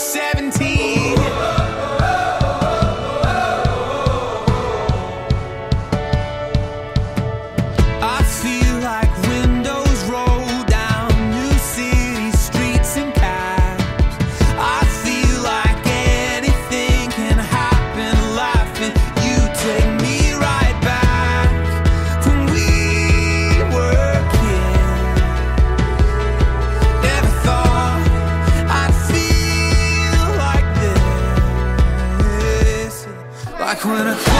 said like when I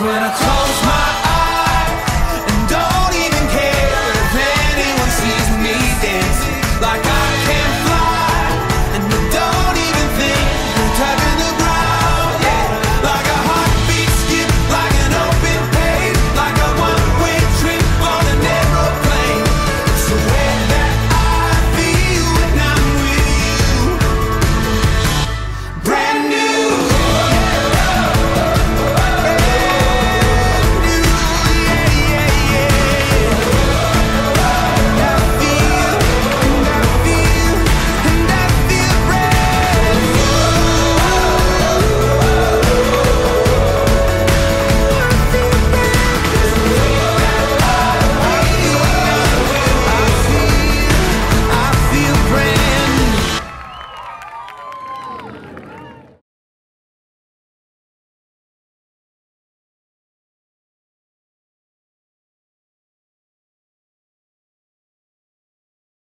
when I close